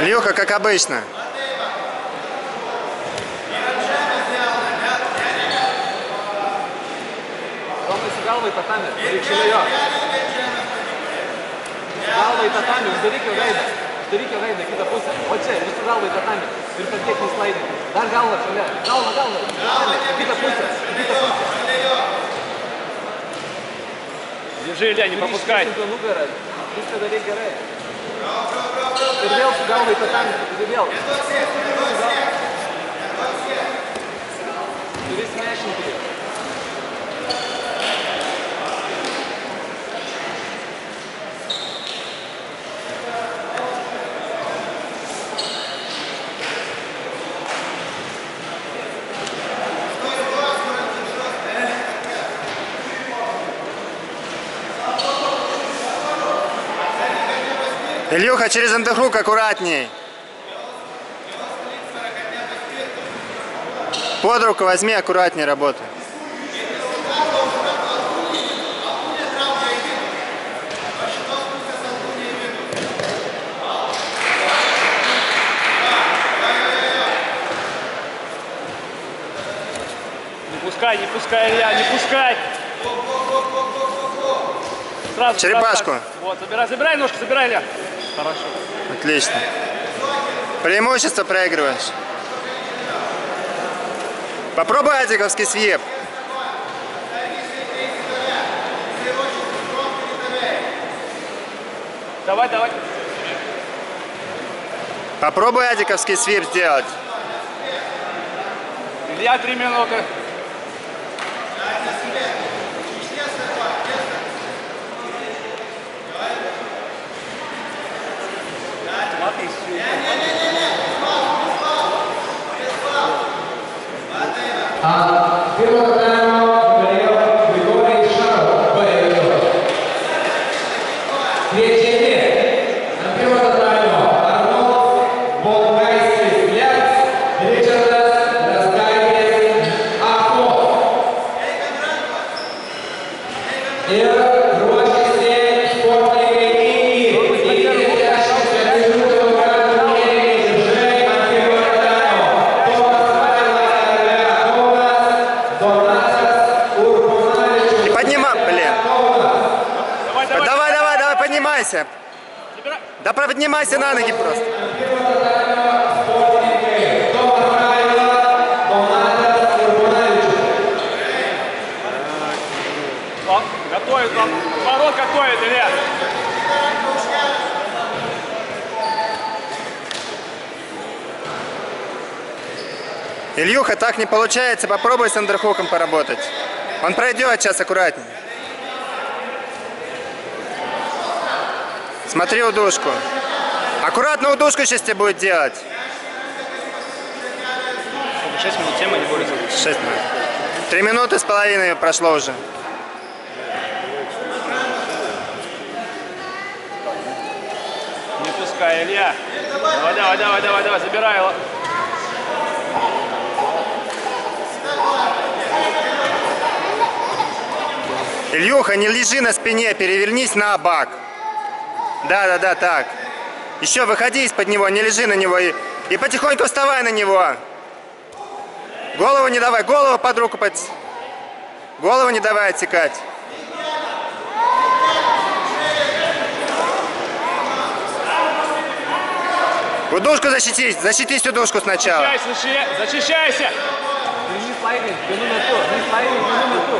Илюха, как обычно. Romai su galva į tatamį, daryk šalia jo. Galva į tatamį, uždaryk jo veidą. Uždaryk jo veidą kitą pusę. O čia, ir su galva į tatamį. Ir padėk nuslaidinti. Dar galva šalia. Galva, galva. Į kitą pusę. Kitą pusę. Держи, Илья, не пропускай. Viską daryk gerai. Ir vėl su galva į tatamį. Ir vėl. Turi smešinti. Илюха, через андерхук аккуратней. Под руку возьми, аккуратнее работай. Не пускай, не пускай, Илья, не пускай. Сразу Черепашку. сразу. Вот, забирай, забирай ножку, забирай, Илья. Хорошо. Отлично. Преимущество проигрываешь. Попробуй азиковский свип. Давай, давай. Попробуй азиковский свип сделать. Илья, три минуты. Поднимайся. Да поднимайся на ноги просто. Готовит, он готовит, Илья. Ильюха, так не получается. Попробуй с андерхуком поработать. Он пройдет сейчас аккуратнее. Смотри удушку. Аккуратно удушку сейчас тебе будет делать. 6 минут, 7 они борются. Шесть минут. Три минуты с половиной прошло уже. Не пускай, Илья. Давай, давай, давай, давай, давай, забирай его. Ильюха, не лежи на спине, перевернись на бак. Да, да, да, так. Еще выходи из-под него, не лежи на него и, и потихоньку вставай на него. Голову не давай, голову под руку под... Голову не давай отсекать. Удушку защитись, защитись удушку сначала. Защищайся, защищай- защищайся. Vienu metu, ini sliding vienu metu.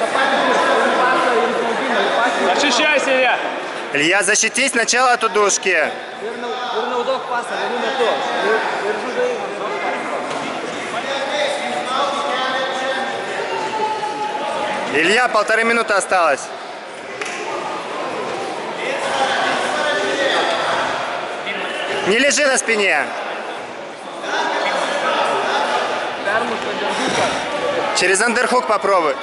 Ta pati dirbti, pasą ir spaudimą, ir patį. Защищайся, Илья. Илья, защитись сначала от удушки. Žudai. Илья, полторы минуты осталось. Не лежи на спине. Через андерхук попробуй.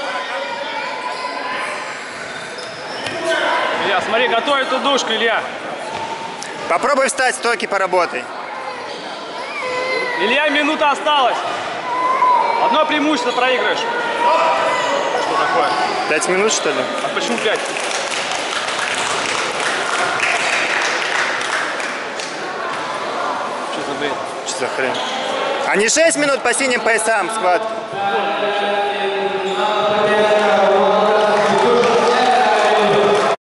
Илья, смотри, готовит удушку, Илья. Попробуй встать, стойки поработай. Илья, минута осталась. Одно преимущество проигрываешь. Что такое? Пять минут, что ли? А почему пять? что за хрень? А не 6 минут по синим поясам схватки?